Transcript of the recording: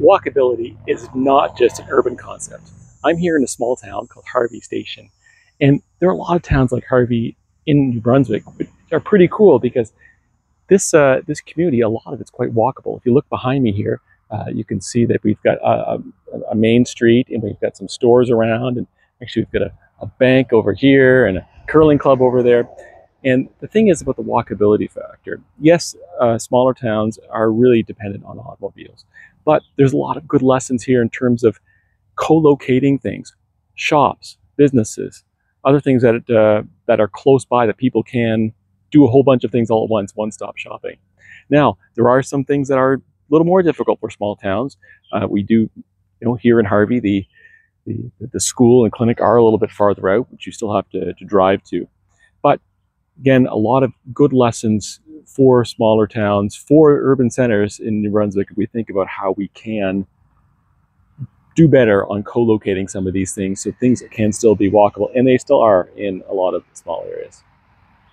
walkability is not just an urban concept. I'm here in a small town called Harvey Station, and there are a lot of towns like Harvey in New Brunswick which are pretty cool because this uh, this community, a lot of it's quite walkable. If you look behind me here, uh, you can see that we've got a, a, a, main street and we've got some stores around, and actually we've got a, a bank over here and a curling club over there. And the thing is about the walkability factor. Yes, uh, smaller towns are really dependent on automobiles, but there's a lot of good lessons here in terms of co-locating things, shops, businesses, other things that uh, that are close by that people can do a whole bunch of things all at once, one-stop shopping. Now, there are some things that are a little more difficult for small towns. Uh, we do, you know, here in Harvey, the, the the school and clinic are a little bit farther out, which you still have to, to drive to. Again, a lot of good lessons for smaller towns, for urban centers in New Brunswick. If we think about how we can do better on co-locating some of these things so things can still be walkable, and they still are in a lot of small areas.